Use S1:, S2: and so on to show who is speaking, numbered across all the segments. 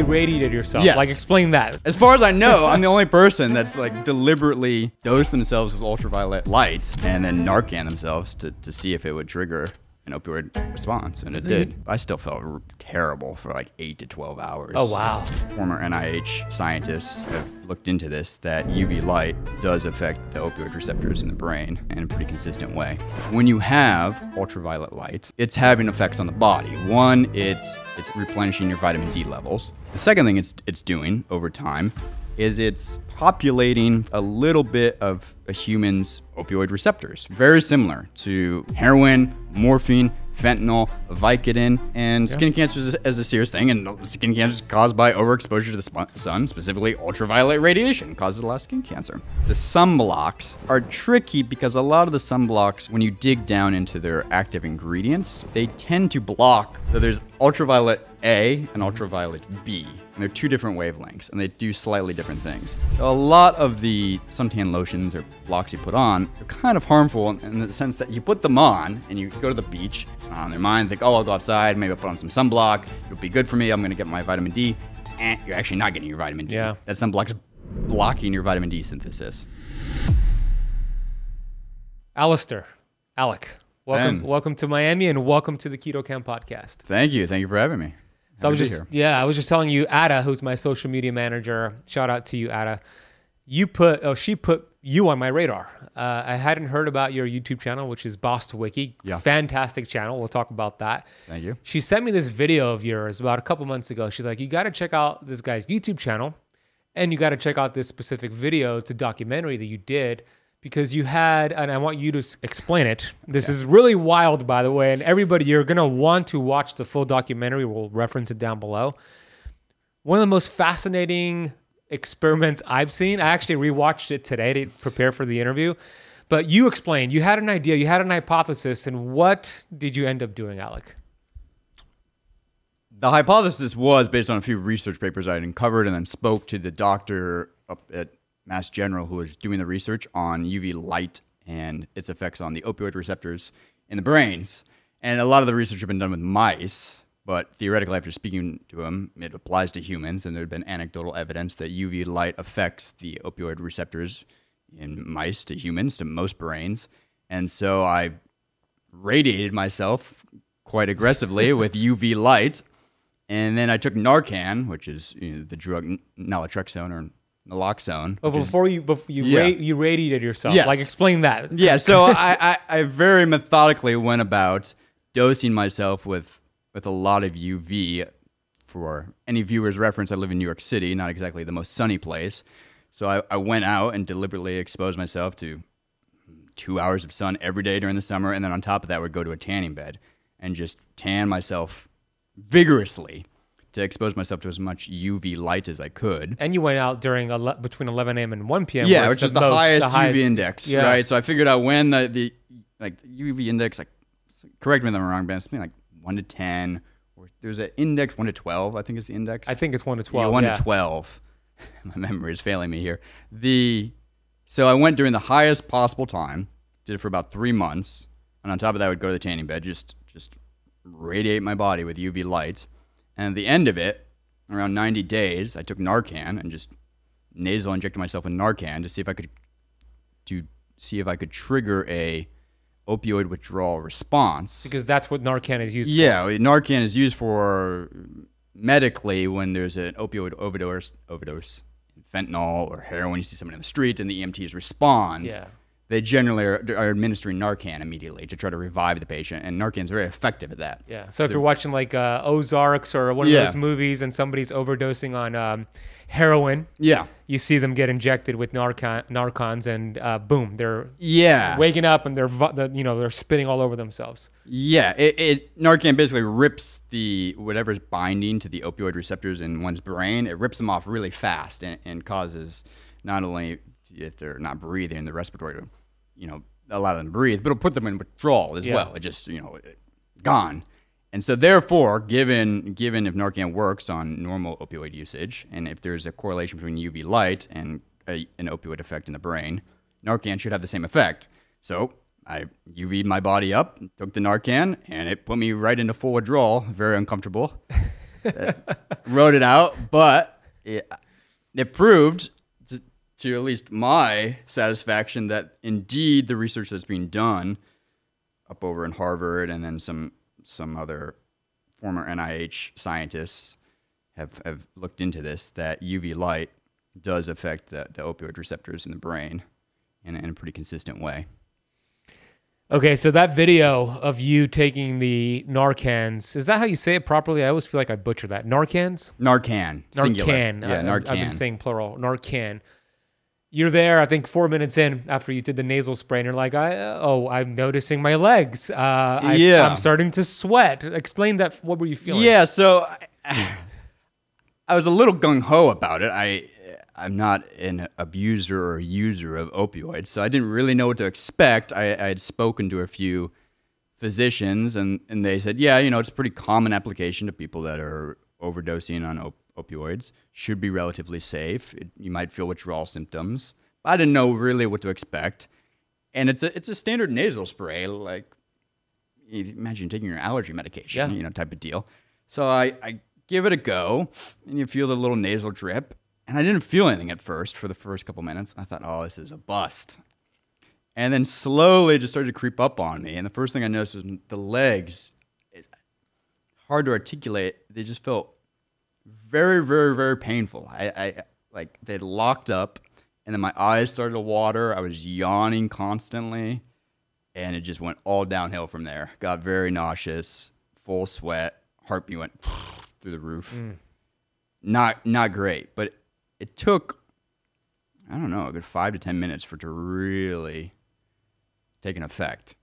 S1: irradiated yourself.
S2: Yes.
S1: Like, explain that.
S2: As far as I know, I'm the only person that's like deliberately dosed themselves with ultraviolet light and then Narcan themselves to, to see if it would trigger an opioid response, and it mm-hmm. did. I still felt r- terrible for like eight to 12 hours.
S1: Oh, wow.
S2: Former NIH scientists have looked into this that UV light does affect the opioid receptors in the brain in a pretty consistent way. When you have ultraviolet light, it's having effects on the body. One, it's it's replenishing your vitamin D levels. The second thing it's it's doing over time is it's populating a little bit of a human's opioid receptors, very similar to heroin, morphine, fentanyl, Vicodin, and skin cancer is, is a serious thing. And skin cancer is caused by overexposure to the sun, specifically ultraviolet radiation, causes a lot of skin cancer. The sunblocks are tricky because a lot of the sunblocks, when you dig down into their active ingredients, they tend to block. So there's ultraviolet A and ultraviolet B. And they're two different wavelengths, and they do slightly different things. So a lot of the suntan lotions or blocks you put on are kind of harmful in the sense that you put them on and you go to the beach on their mind, think, oh, I'll go outside, maybe I'll put on some sunblock, it'll be good for me, I'm gonna get my vitamin D. Eh, you're actually not getting your vitamin D.
S1: Yeah.
S2: That sunblock's blocking your vitamin D synthesis.
S1: Alistair, Alec, welcome,
S2: Ben.
S1: welcome to Miami and welcome to the Keto Kamp podcast.
S2: Thank you. Thank you for having me.
S1: So I was just
S2: here.
S1: yeah, I was just telling you, Ada, who's my social media manager. Shout out to you, Ada. You put oh she put you on my radar. Uh, I hadn't heard about your YouTube channel, which is Bostwiki.
S2: Yeah.
S1: Fantastic channel. We'll talk about that.
S2: Thank you.
S1: She sent me this video of yours about a couple months ago. She's like, you got to check out this guy's YouTube channel, and you got to check out this specific video. It's a documentary that you did because you had, and I want you to explain it. This is really wild, by the way, and everybody, you're gonna want to watch the full documentary. We'll reference it down below. One of the most fascinating experiments I've seen. I actually rewatched it today to prepare for the interview. But you explained, you had an idea, you had an hypothesis, and what did you end up doing, Alec?
S2: The hypothesis was based on a few research papers I had uncovered and then spoke to the doctor up at Mass General who was doing the research on UV light and its effects on the opioid receptors in the brains. And a lot of the research had been done with mice, but theoretically, after speaking to him, it applies to humans, and there had been anecdotal evidence that UV light affects the opioid receptors in mice to humans, to most brains. And so I radiated myself quite aggressively with UV light. And then I took Narcan, which is you know, the drug naloxone or naloxone.
S1: But
S2: which is-
S1: before you, before you,
S2: Yeah.
S1: ra- you radiated yourself.
S2: Yes.
S1: Like, explain that.
S2: yeah, so I, I, I very methodically went about dosing myself with with a lot of UV. For any viewers' reference, I live in New York City, not exactly the most sunny place. So I, I went out and deliberately exposed myself to two hours of sun every day during the summer, and then on top of that, would go to a tanning bed and just tan myself vigorously to expose myself to as much UV light as I could.
S1: And you went out during ele- between 11 a.m. and 1 p.m.
S2: Yeah, which is the
S1: most-
S2: highest,
S1: highest-
S2: UV index,
S1: Yeah.
S2: right? So I figured out when the, the like UV index, like correct me if I'm wrong, Ben, it's something like one to ten, or there's an index one to twelve. I think is the index.
S1: I think it's 1 to
S2: Yeah,
S1: 12.
S2: one
S1: yeah.
S2: to twelve. My memory is failing me here. The so I went during the highest possible time, did it for about three months, and on top of that, I would go to the tanning bed, just just radiate my body with UV light, and at the end of it, around 90 days, I took Narcan and just nasal injected myself with Narcan to see if I could to see if I could trigger a opioid withdrawal response.
S1: Because that's what Narcan is used for.
S2: Yeah, Narcan is used for medically when there's an opioid overdose, overdose, fentanyl or heroin. You see someone in the street and the EMTs respond.
S1: Yeah.
S2: They generally are, are administering Narcan immediately to try to revive the patient, and Narcan's very effective at that.
S1: Yeah. So, if you're watching like uh, Ozarks or one of
S2: Yeah.
S1: those movies and somebody's overdosing on um, heroin,
S2: Yeah.
S1: you see them get injected with Narcan, Narcons, and uh, boom, they're
S2: Yeah.
S1: waking up and they're you know they're spitting all over themselves.
S2: Yeah, it, it Narcan basically rips the whatever's binding to the opioid receptors in one's brain. It rips them off really fast and, and causes not only if they're not breathing, the respiratory, to, you know, allow them to breathe, but it'll put them in withdrawal as
S1: Yeah.
S2: well. It just you know, it- gone. And so therefore, given given if Narcan works on normal opioid usage, and if there's a correlation between UV light and a, an opioid effect in the brain, Narcan should have the same effect. So I UV'd my body up, took the Narcan, and it put me right into full withdrawal. Very uncomfortable. wrote it out, but it, it proved to, at least my satisfaction that indeed the research that's being done up over in Harvard and then some some other former NIH scientists have, have looked into this that UV light does affect the, the opioid receptors in the brain in, in a pretty consistent way.
S1: Okay, so that video of you taking the Narcans, is that how you say it properly? I always feel like I butcher that. Narcans?
S2: Narcan. Singular.
S1: Narcan.
S2: Yeah, Narcan.
S1: I've been saying plural. Narcan. You're there, I think, four minutes in after you did the nasal spray, and you're like, I, oh, I'm noticing my legs. Uh, I,
S2: Yeah.
S1: I'm starting to sweat. Explain that. What were you feeling?
S2: Yeah, so I, I was a little gung ho about it. I I'm not an abuser or user of opioids, so I didn't really know what to expect. I, I had spoken to a few physicians, and, and they said, yeah, you know, it's a pretty common application to people that are overdosing on op- opioids. Should be relatively safe. It, you might feel withdrawal symptoms. I didn't know really what to expect, and it's a it's a standard nasal spray, like imagine taking your allergy medication,
S1: Yeah.
S2: you know, type of deal. So I, I give it a go, and you feel the little nasal drip. And I didn't feel anything at first for the first couple minutes. I thought, oh, this is a bust. And then slowly it just started to creep up on me. And the first thing I noticed was the legs, it, hard to articulate. They just felt very, very, very painful. I, I like they locked up, and then my eyes started to water. I was yawning constantly, and it just went all downhill from there. Got very nauseous, full sweat, heartbeat went through the roof. Mm. Not not great, but it took I don't know a good five to ten minutes for it to really take an effect.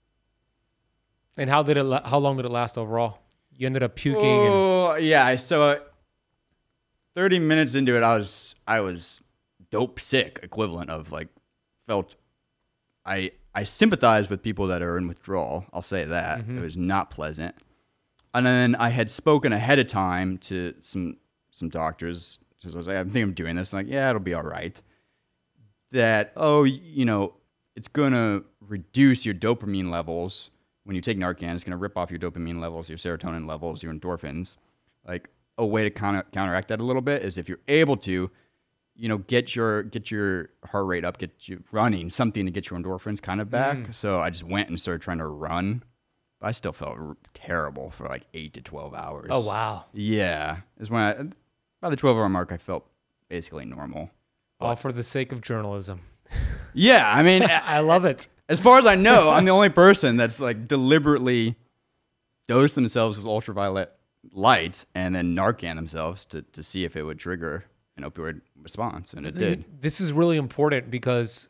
S1: And how did it? How long did it last overall? You ended up puking. And,
S2: Oh yeah, so uh, thirty minutes into it, I was I was dope sick, equivalent of like felt. I I sympathize with people that are in withdrawal. I'll say that it was not pleasant. And then I had spoken ahead of time to some some doctors. Because I was like, I think I'm doing this. I'm like, yeah, it'll be all right. That oh, you know, it's gonna reduce your dopamine levels when you take Narcan. It's gonna rip off your dopamine levels, your serotonin levels, your endorphins. Like a way to counter, counteract that a little bit is if you're able to, you know, get your get your heart rate up, get you running, something to get your endorphins kind of back. Mm. So I just went and started trying to run. I still felt r- terrible for like eight to twelve hours.
S1: oh wow!
S2: Yeah, is when I, by the twelve hour mark, I felt basically normal.
S1: All for the sake of journalism.
S2: Yeah, I mean,
S1: I love it.
S2: as far as I know, I'm the only person that's like deliberately dosed themselves with ultraviolet light and then Narcan themselves to, to see if it would trigger an opioid response, and it did.
S1: This is really important because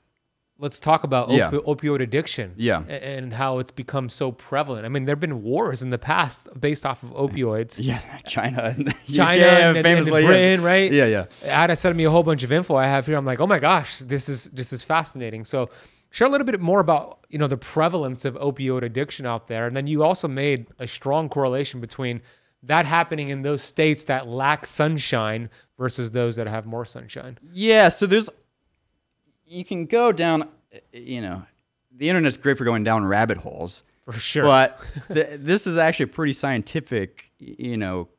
S1: let's talk about
S2: Yeah.
S1: opioid addiction.
S2: Yeah.
S1: And how it's become so prevalent. I mean, there have been wars in the past based off of opioids.
S2: Yeah, China, and
S1: China
S2: UK,
S1: and, and,
S2: yeah.
S1: Britain, right?
S2: Yeah, yeah.
S1: Ada sent me a whole bunch of info I have here. I'm like, oh my gosh, this is this is fascinating. So share a little bit more about you know the prevalence of opioid addiction out there, and then you also made a strong correlation between that happening in those states that lack sunshine versus those that have more sunshine.
S2: Yeah, so there's you can go down, you know, the internet's great for going down rabbit holes,
S1: For sure.
S2: but th- this is actually a pretty scientific, you know,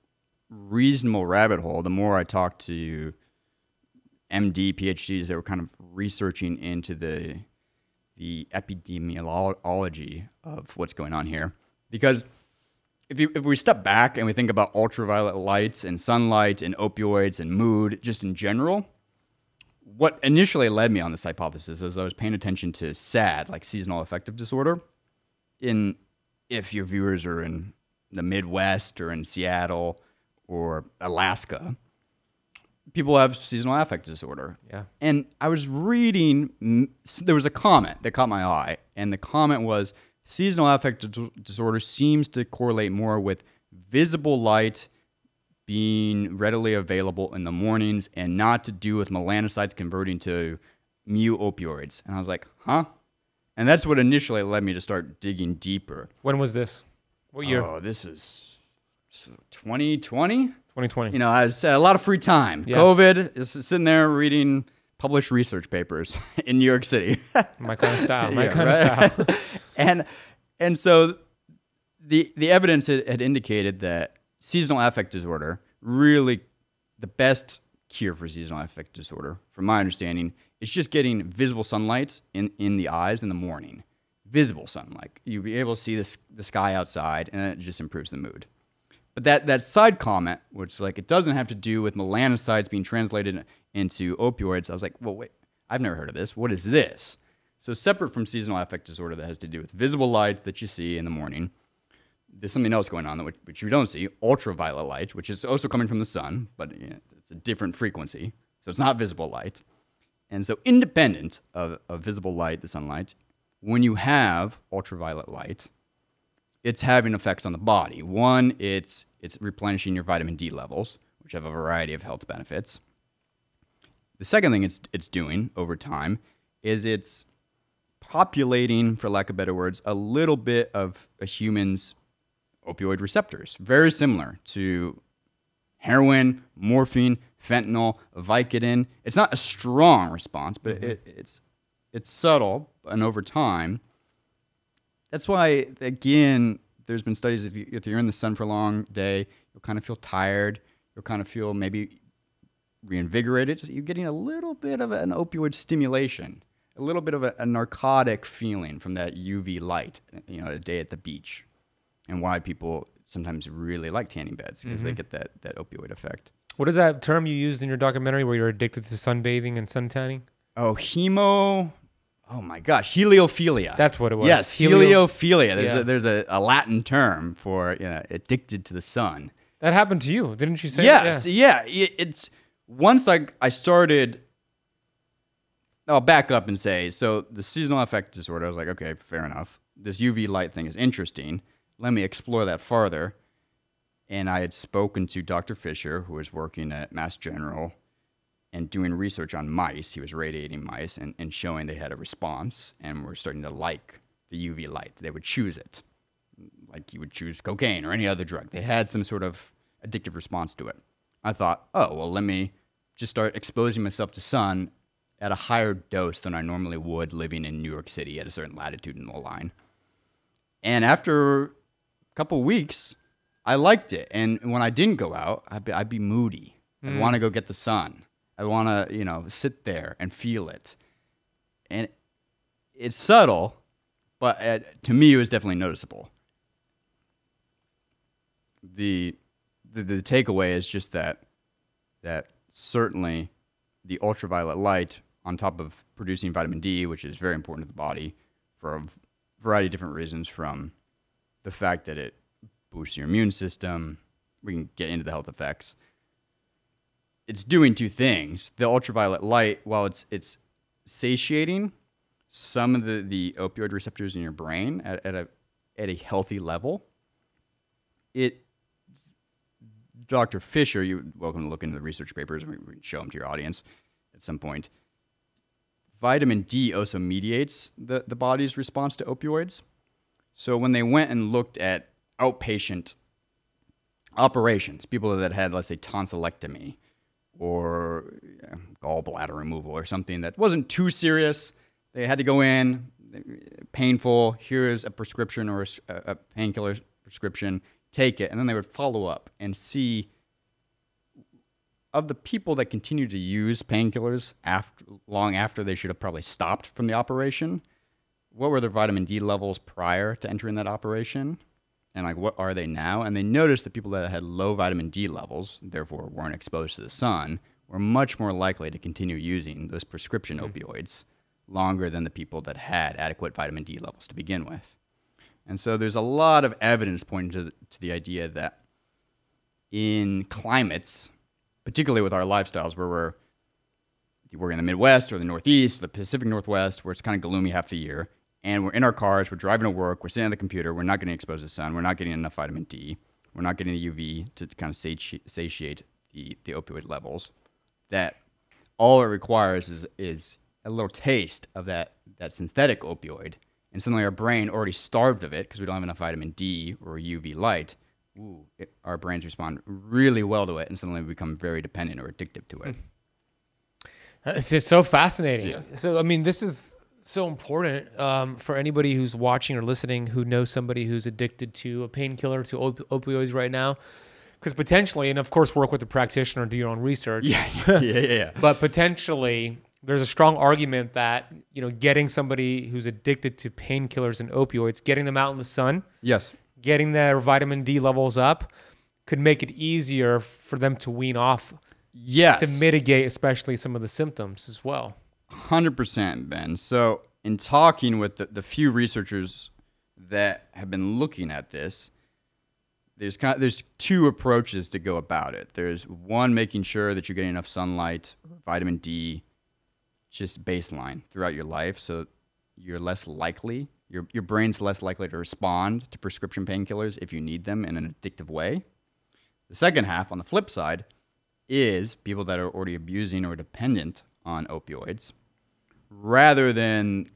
S2: reasonable rabbit hole. The more I talk to MD, PhDs that were kind of researching into the the epidemiology of what's going on here, because if, you, if we step back and we think about ultraviolet lights and sunlight and opioids and mood just in general, what initially led me on this hypothesis is I was paying attention to SAD, like seasonal affective disorder. In if your viewers are in the Midwest or in Seattle or Alaska, people have seasonal affective disorder.
S1: Yeah.
S2: And I was reading, there was a comment that caught my eye, and the comment was seasonal affective disorder seems to correlate more with visible light being readily available in the mornings and not to do with melanocytes converting to mu opioids. And I was like, huh? And that's what initially led me to start digging deeper.
S1: when was this? What year?
S2: Oh, this is 2020?
S1: 2020.
S2: You know, I was, uh, a lot of free time.
S1: Yeah.
S2: COVID is sitting there reading published research papers in New York City.
S1: my kind of style. My
S2: Yeah,
S1: kind
S2: right?
S1: of style.
S2: and and so the the evidence had, had indicated that seasonal affect disorder really the best cure for seasonal affect disorder, from my understanding, is just getting visible sunlight in, in the eyes in the morning. Visible sunlight. You'll be able to see this, the sky outside, and it just improves the mood. But that, that side comment, which like it doesn't have to do with melanocytes being translated into opioids, I was like, well, wait, I've never heard of this. What is this? So separate from seasonal affective disorder that has to do with visible light that you see in the morning, there's something else going on which, which you don't see, ultraviolet light, which is also coming from the sun, but you know, it's a different frequency. So it's not visible light. And so independent of, of visible light, the sunlight, when you have ultraviolet light, it's having effects on the body. One, it's it's replenishing your vitamin D levels, which have a variety of health benefits. The second thing it's it's doing over time is it's populating, for lack of better words, a little bit of a human's opioid receptors, very similar to heroin, morphine, fentanyl, Vicodin. It's not a strong response, but mm-hmm. it, it's it's subtle, and over time, that's why again, there's been studies if you if you're in the sun for a long day, you'll kind of feel tired, you'll kind of feel maybe reinvigorated. You're getting a little bit of an opioid stimulation, a little bit of a, a narcotic feeling from that UV light, you know, a day at the beach, and why people sometimes really like tanning beds because they mm-hmm. get that that opioid effect.
S1: What is that term you used in your documentary where you're addicted to sunbathing and sun tanning?
S2: Oh, hemo. Oh my gosh, heliophilia.
S1: That's what it was.
S2: Yes, heliophilia. There's,
S1: Yeah.
S2: a, there's a, a Latin term for you know, addicted to the sun.
S1: That happened to you, didn't you say?
S2: Yes,
S1: Yeah.
S2: yeah. It, it's once I I started. I'll back up and say so. The seasonal affective disorder. I was like, okay, fair enough. This UV light thing is interesting. Let me explore that farther. And I had spoken to Dr. Fisher, who was working at Mass General and doing research on mice. He was radiating mice and, and showing they had a response and were starting to like the UV light. They would choose it, like you would choose cocaine or any other drug. They had some sort of addictive response to it. I thought, oh, well, let me just start exposing myself to sun at a higher dose than I normally would living in New York City at a certain latitude in the line. And after a couple weeks, I liked it. And when I didn't go out, I'd be, I'd be moody. I'd want to go get the sun. I want to, you know, sit there and feel it. And it's subtle, but uh, to me, it was definitely noticeable. The, the the takeaway is just that that certainly the ultraviolet light on top of producing vitamin D, which is very important to the body for a variety of different reasons, from the fact that it boosts your immune system. We can get into the health effects. It's doing two things. The ultraviolet light, while it's it's satiating some of the, the opioid receptors in your brain at, at a at a healthy level, it Dr. Fisher, you're welcome to look into the research papers and we can show them to your audience at some point. Vitamin D also mediates the, the body's response to opioids. So when they went and looked at outpatient operations, people that had, let's say, tonsillectomy or yeah, gallbladder removal or something that wasn't too serious, they had to go in, painful, here's a prescription or a painkiller prescription, take it, and then they would follow up and see of the people that continue to use painkillers after long after they should have probably stopped from the operation, what were their vitamin D levels prior to entering that operation? And like what are they now? And they noticed that people that had low vitamin D levels, therefore weren't exposed to the sun, were much more likely to continue using those prescription hmm. opioids longer than the people that had adequate vitamin D levels to begin with. And so there's a lot of evidence pointing to the, to the idea that in climates, particularly with our lifestyles where we're we're in the Midwest or the Northeast, the Pacific Northwest, where it's kind of gloomy half the year, and we're in our cars, we're driving to work, we're sitting at the computer, we're not getting exposed to the sun, we're not getting enough vitamin D, we're not getting the UV to kind of sati- satiate the, the opioid levels. That all it requires is is a little taste of that that synthetic opioid, and suddenly our brain already starved of it because we don't have enough vitamin D or UV light. Ooh, it, our brains respond really well to it, and suddenly we become very dependent or addictive to it.
S1: It's just so fascinating. So, I mean, this is so important um, for anybody who's watching or listening who knows somebody who's addicted to a painkiller, to op- opioids right now, because potentially, and of course, work with the practitioner, do your own research.
S2: Yeah, yeah, yeah, yeah.
S1: but potentially, there's a strong argument that you know getting somebody who's addicted to painkillers and opioids, getting them out in the sun,
S2: yes,
S1: getting their vitamin D levels up, could make it easier for them to wean off
S2: yes,
S1: to mitigate, especially some of the symptoms as well.
S2: Hundred percent, Ben. So, in talking with the, the few researchers that have been looking at this, there's kind of, there's two approaches to go about it. There's one making sure that you're getting enough sunlight, vitamin D, just baseline throughout your life, so you're less likely your your brain's less likely to respond to prescription painkillers if you need them in an addictive way. The second half, on the flip side, is people that are already abusing or dependent on opioids, rather than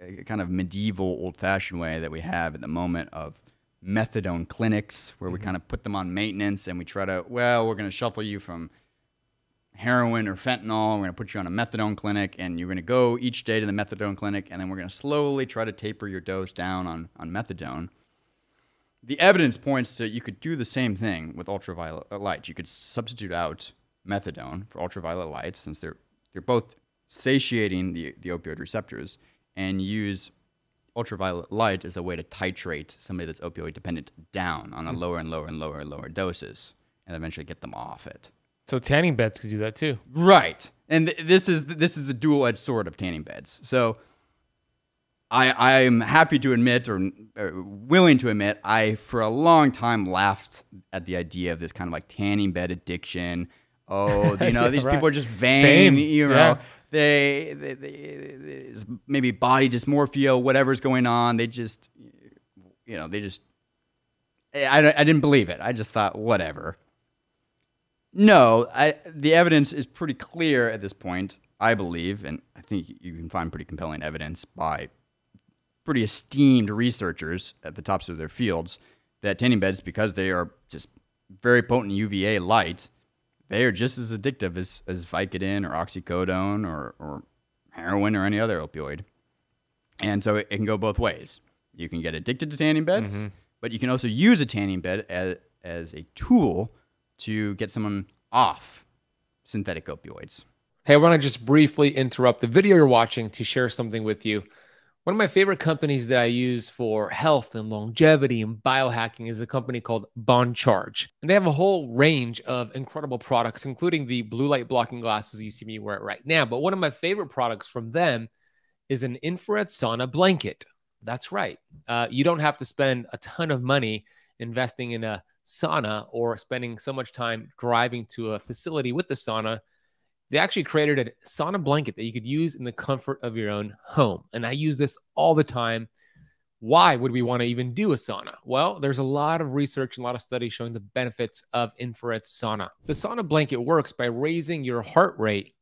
S2: a kind of medieval, old-fashioned way that we have at the moment of methadone clinics where we mm-hmm. kind of put them on maintenance and we try to, well, we're going to shuffle you from heroin or fentanyl. We're going to put you on a methadone clinic and you're going to go each day to the methadone clinic and then we're going to slowly try to taper your dose down on, on methadone. The evidence points to you could do the same thing with ultraviolet light. You could substitute out methadone for ultraviolet light since they're, they're both satiating the, the opioid receptors and use ultraviolet light as a way to titrate somebody that's opioid dependent down on a hmm. lower and lower and lower and lower doses and eventually get them off it.
S1: So tanning beds could do that too.
S2: Right. And th- this is this is the dual-edged sword of tanning beds. So I I'm happy to admit or, or willing to admit I for a long time laughed at the idea of this kind of like tanning bed addiction. Oh, you know,
S1: Yeah,
S2: these
S1: right.
S2: people are just vain,
S1: Same.
S2: you know.
S1: Yeah.
S2: They, they, they, they maybe body dysmorphia, whatever's going on. They just, you know, they just. I, I didn't believe it. I just thought, whatever. No, I, the evidence is pretty clear at this point, I believe, and I think you can find pretty compelling evidence by pretty esteemed researchers at the tops of their fields that tanning beds, because they are just very potent UVA light, they are just as addictive as, as Vicodin or oxycodone or, or heroin or any other opioid. And so it, it can go both ways. You can get addicted to tanning beds, mm-hmm. but you can also use a tanning bed as, as a tool to get someone off synthetic opioids.
S1: Hey, I want to just briefly interrupt the video you're watching to share something with you. One of my favorite companies that I use for health and longevity and biohacking is a company called Bon Charge. And they have a whole range of incredible products, including the blue light blocking glasses you see me wear right now. But one of my favorite products from them is an infrared sauna blanket. That's right. Uh, you don't have to spend a ton of money investing in a sauna or spending so much time driving to a facility with the sauna they actually created a sauna blanket that you could use in the comfort of your own home. And I use this all the time. Why would we want to even do a sauna? Well, there's a lot of research and a lot of studies showing the benefits of infrared sauna. The sauna blanket works by raising your heart rate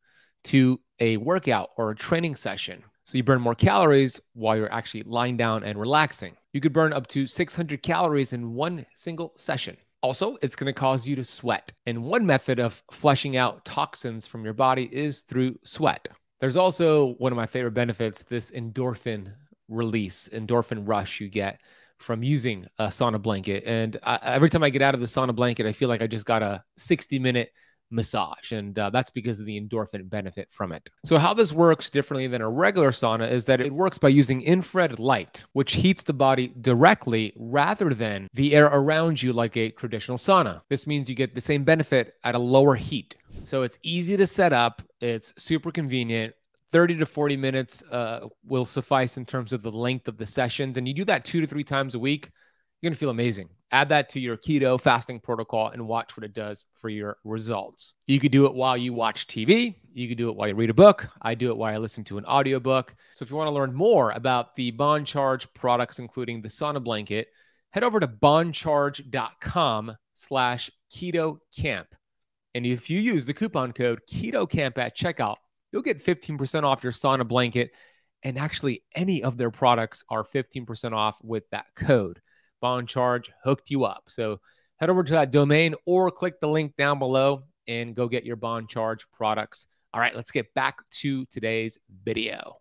S1: to a workout or a training session. So you burn more calories while you're actually lying down and relaxing. You could burn up to 600 calories in one single session. Also, it's going to cause you to sweat. And one method of flushing out toxins from your body is through sweat. There's also one of my favorite benefits this endorphin release, endorphin rush you get from using a sauna blanket. And I, every time I get out of the sauna blanket, I feel like I just got a 60 minute massage. And uh, that's because of the endorphin benefit from it. So, how this works differently than a regular sauna is that it works by using infrared light, which heats the body directly rather than the air around you like a traditional sauna. This means you get the same benefit at a lower heat. So, it's easy to set up, it's super convenient. 30 to 40 minutes uh, will suffice in terms of the length of the sessions. And you do that two to three times a week, you're going to feel amazing. Add that to your keto fasting protocol and watch what it does for your results. You could do it while you watch TV. You could do it while you read a book. I do it while I listen to an audiobook. So if you want to learn more about the Bon Charge products, including the sauna blanket, head over to boncharge.com slash keto camp. And if you use the coupon code keto camp at checkout, you'll get 15% off your sauna blanket. And actually, any of their products are 15% off with that code. Bon Charge hooked you up. So head over to that domain or click the link down below and go get your Bon Charge products. All right, let's get back to today's video.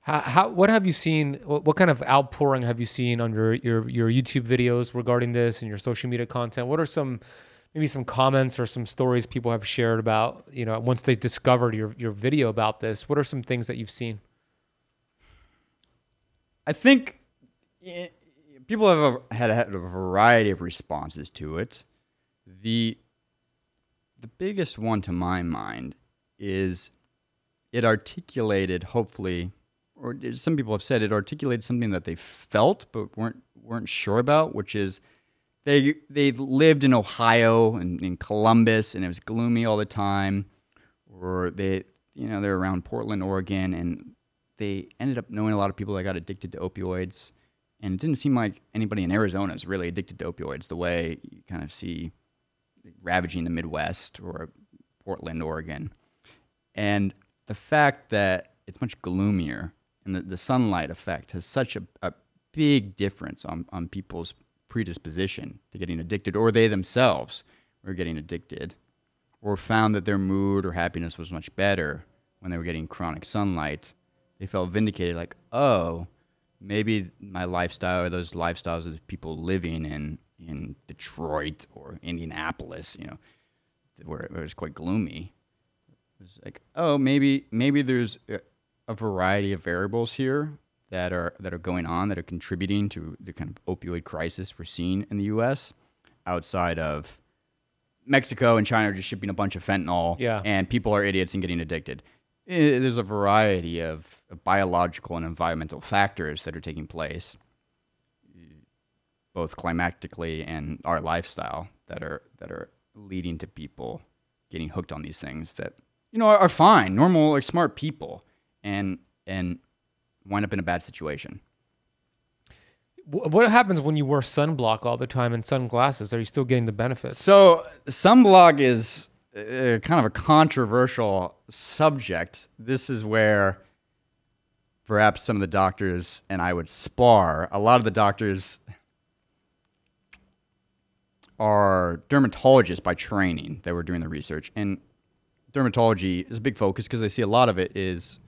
S1: How, how what have you seen? What, what kind of outpouring have you seen on your, your your YouTube videos regarding this and your social media content? What are some maybe some comments or some stories people have shared about you know once they discovered your your video about this? What are some things that you've seen?
S2: I think eh, people have had, a variety of responses to it. The the biggest one to my mind is it articulated hopefully or some people have said it articulated something that they felt but weren't weren't sure about which is they they lived in Ohio and in Columbus and it was gloomy all the time or they you know they're around Portland Oregon and they ended up knowing a lot of people that got addicted to opioids and it didn't seem like anybody in Arizona is really addicted to opioids the way you kind of see ravaging the Midwest or Portland, Oregon. And the fact that it's much gloomier and the, the sunlight effect has such a, a big difference on, on people's predisposition to getting addicted, or they themselves were getting addicted, or found that their mood or happiness was much better when they were getting chronic sunlight. They felt vindicated, like, oh, maybe my lifestyle or those lifestyles of the people living in in Detroit or Indianapolis, you know, where it was quite gloomy. It was like, oh, maybe maybe there's a, a variety of variables here that are that are going on that are contributing to the kind of opioid crisis we're seeing in the U.S. outside of Mexico and China are just shipping a bunch of fentanyl,
S1: Yeah.
S2: and people are idiots and getting addicted. Eh, There's a variety of of biological and environmental factors that are taking place, both climatically and our lifestyle, that are that are leading to people getting hooked on these things that you know are, are fine, normal, like smart people, and and wind up in a bad situation.
S1: What happens when you wear sunblock all the time and sunglasses? Are you still getting the benefits?
S2: So sunblock is uh, kind of a controversial subject. This is where perhaps some of the doctors and I would spar. A lot of the doctors are dermatologists by training that were doing the research, and dermatology is a big focus because I see a lot of it is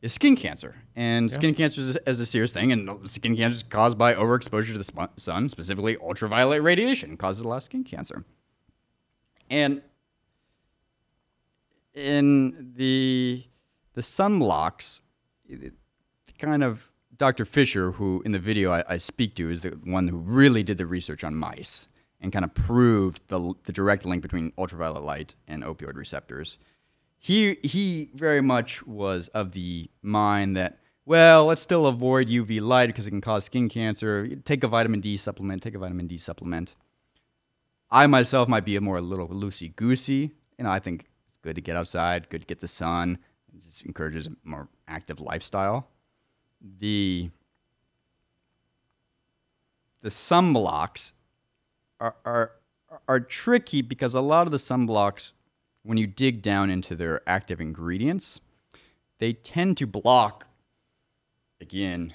S2: is skin cancer, and skin cancer is, is a serious thing, and skin cancer is caused by overexposure to the sun, specifically ultraviolet radiation, causes a lot of skin cancer. And in the the sunblocks, kind of Dr. Fisher, who in the video I, I speak to, is the one who really did the research on mice and kind of proved the, the direct link between ultraviolet light and opioid receptors. He he very much was of the mind that well, let's still avoid UV light because it can cause skin cancer. Take a vitamin D supplement. Take a vitamin D supplement. I myself might be a more little loosey goosey. You know, I think good to get outside, good to get the sun. It just encourages a more active lifestyle. The the sunblocks are, are are tricky because a lot of the sunblocks, when you dig down into their active ingredients, they tend to block. Again,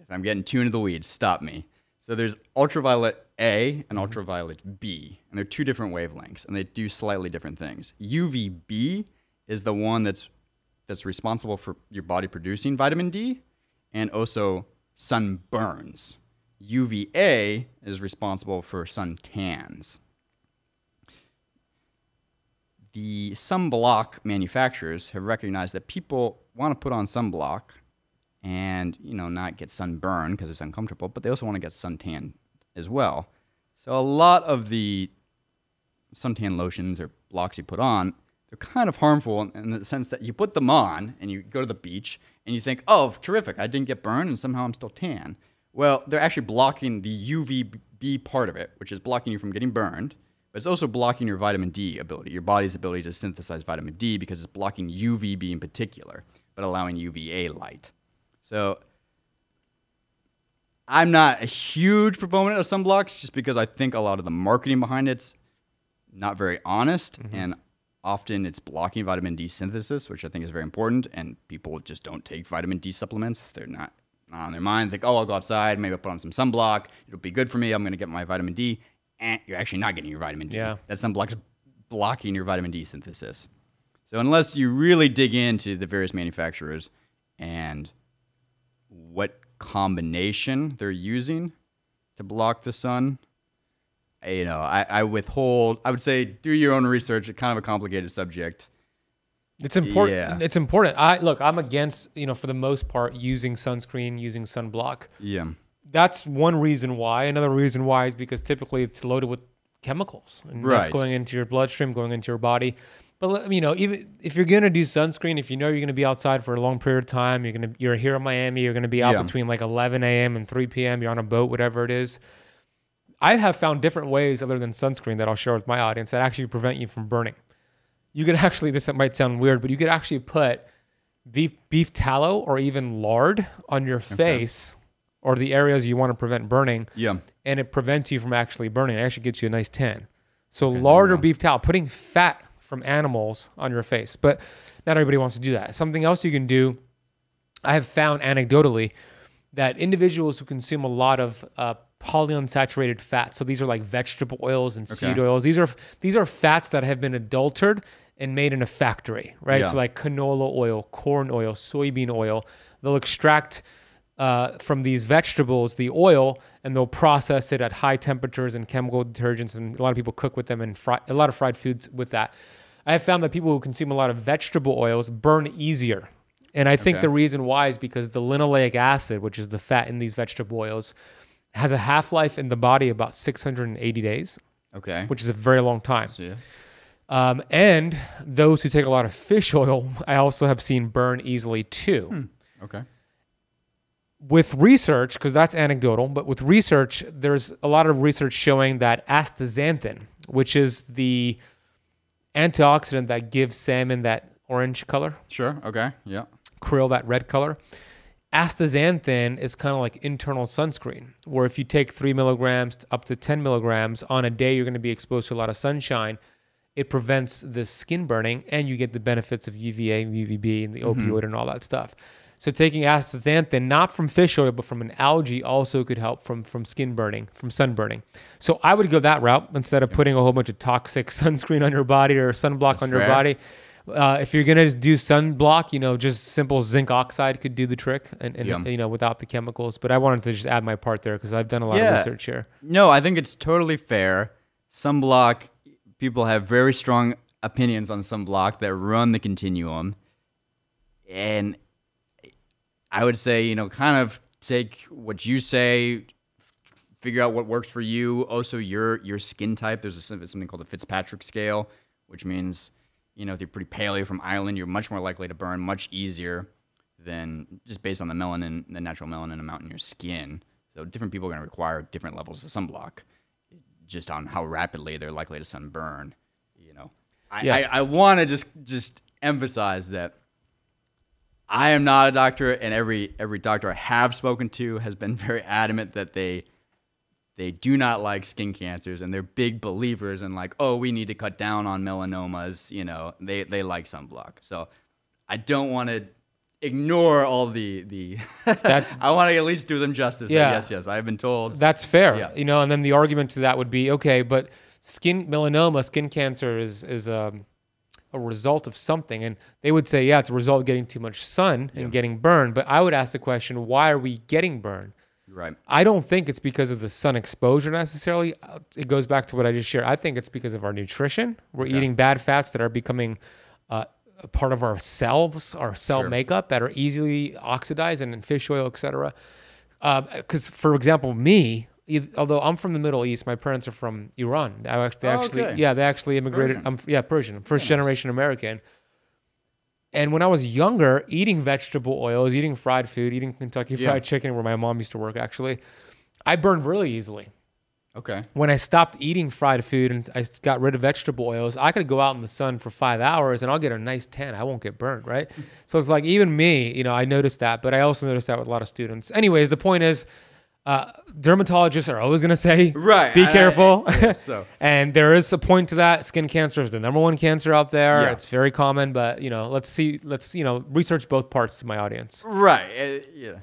S2: if I'm getting too into the weeds, stop me. So there's ultraviolet A and mm-hmm. ultraviolet B, and they're two different wavelengths, and they do slightly different things. UVB is the one that's that's responsible for your body producing vitamin D, and also sunburns. UVA is responsible for sun tans. The sunblock manufacturers have recognized that people want to put on sunblock and you know not get sunburn because it's uncomfortable, but they also want to get suntan as well. So a lot of the suntan lotions or blocks you put on, they're kind of harmful in, the sense that you put them on and you go to the beach and you think, "Oh, terrific! I didn't get burned and somehow I'm still tan." Well, they're actually blocking the UVB part of it, which is blocking you from getting burned, but it's also blocking your vitamin D ability, your body's ability to synthesize vitamin D because it's blocking UVB in particular, but allowing UVA light. So I'm not a huge proponent of sunblocks just because I think a lot of the marketing behind it's not very honest mm-hmm. and often it's blocking vitamin D synthesis, which I think is very important. And people just don't take vitamin D supplements. They're not, not on their mind. They Think, oh, I'll go outside, maybe I'll put on some sunblock. It'll be good for me. I'm going to get my vitamin D. And you're actually not getting your vitamin D.
S1: Yeah.
S2: That sunblock's blocking your vitamin D synthesis. So unless you really dig into the various manufacturers and what combination they're using to block the sun. You know, I, I withhold. I would say do your own research. It's kind of a complicated subject.
S1: It's important.
S2: Yeah.
S1: It's important. I look. I'm against you know for the most part using sunscreen, using sunblock.
S2: Yeah.
S1: That's one reason why. Another reason why is because typically it's loaded with chemicals, and that's going into your bloodstream, going into your body. But you know, even if you're gonna do sunscreen, if you know you're gonna be outside for a long period of time, you're gonna you're here in Miami, you're gonna be out
S2: Yeah.
S1: between like 11 a.m. and 3 p.m. You're on a boat, whatever it is. I have found different ways other than sunscreen that I'll share with my audience that actually prevent you from burning. You could actually, this might sound weird, but you could actually put beef, beef tallow or even lard on your face or the areas you want to prevent burning,
S2: Yeah.
S1: and it prevents you from actually burning. It actually gets you a nice tan. So
S2: there
S1: lard or beef tallow, putting fat from animals on your face, but not everybody wants to do that. Something else you can do, I have found anecdotally that individuals who consume a lot of uh, polyunsaturated fats, so these are like vegetable oils and seed
S2: Okay.
S1: oils. These are these are fats that have been adulterated and made in a factory, right?
S2: Yeah.
S1: So like canola oil, corn oil, soybean oil. They'll extract uh, from these vegetables the oil and they'll process it at high temperatures and chemical detergents and a lot of people cook with them and fry a lot of fried foods with that i have found that people who consume a lot of vegetable oils burn easier and i think
S2: Okay.
S1: the reason why is because the linoleic acid which is the fat in these vegetable oils has a half-life in the body about 680 days
S2: Okay.
S1: which is a very long time
S2: yeah.
S1: um, and those who take a lot of fish oil i also have seen burn easily too
S2: Okay.
S1: with research, because that's anecdotal, but with research, there's a lot of research showing that astaxanthin, which is the antioxidant that gives salmon that orange color,
S2: Sure. Okay. Yeah.
S1: krill that red color, astaxanthin is kind of like internal sunscreen, where if you take three milligrams to up to 10 milligrams on a day, you're going to be exposed to a lot of sunshine. It prevents the skin burning, and you get the benefits of UVA, and UVB, and the mm-hmm. opioid and all that stuff. So taking astaxanthin, not from fish oil, but from an algae, also could help from from skin burning, from sunburning. So I would go that route instead of putting a whole bunch of toxic sunscreen on your body or sunblock
S2: That's
S1: on your
S2: fair.
S1: body. Uh, if you're gonna just do sunblock, you know, just simple zinc oxide could do the trick, and, and
S2: Yeah.
S1: you know, without the chemicals. But I wanted to just add my part there because I've done a lot
S2: Yeah.
S1: of research here.
S2: No, I think it's totally fair. Sunblock, people have very strong opinions on sunblock that run the continuum. And I would say, you know, kind of take what you say, figure out what works for you. Also, your your skin type. There's a, something called the Fitzpatrick scale, which means, you know, if you're pretty pale, you're from Ireland, you're much more likely to burn much easier than just based on the melanin, the natural melanin amount in your skin. So different people are going to require different levels of sunblock, just on how rapidly they're likely to sunburn. You know, I
S1: Yeah.
S2: I, I want to just just emphasize that I am not a doctor, and every every doctor I have spoken to has been very adamant that they they do not like skin cancers, and they're big believers in like, oh, we need to cut down on melanomas. You know, they they like sunblock. So I don't want to ignore all the the.
S1: That-
S2: I want to at least do them justice.
S1: Yeah.
S2: Yes, yes, I've been told.
S1: That's fair,
S2: Yeah.
S1: you know. And then the argument to that would be, okay, but skin melanoma, skin cancer is is um, a result of something, and they would say, yeah, it's a result of getting too much sun and getting burned. But I would ask the question, why are we getting burned?
S2: right.
S1: I don't think it's because of the sun exposure necessarily. Uh, It goes back to what I just shared. I think it's because of our nutrition. We're eating bad fats that are becoming uh, a part of our cells, our cell
S2: Sure.
S1: makeup, that are easily oxidized and in fish oil, etc. Because, for example, me, although I'm from the Middle East, my parents are from Iran. I actually, they
S2: Oh,
S1: actually
S2: okay.
S1: yeah, they actually immigrated.
S2: Persian.
S1: I'm yeah, Persian, I'm first
S2: nice.
S1: generation American. And when I was younger, eating vegetable oils, eating fried food, eating Kentucky
S2: Yeah.
S1: Fried Chicken, where my mom used to work, actually, I burned really easily.
S2: Okay.
S1: When I stopped eating fried food and I got rid of vegetable oils, I could go out in the sun for five hours and I'll get a nice tan. I won't get burned, right? so it's like even me, you know, I noticed that, but I also noticed that with a lot of students. Anyways, the point is, uh, dermatologists are always going to say,
S2: Right.
S1: be
S2: I- I-
S1: careful.
S2: yeah, so
S1: and there is a point to that. Skin cancer is the number one cancer out there.
S2: Yeah.
S1: It's very common, but you know, let's see, let's you know, research both parts to my audience.
S2: Right. uh, yeah.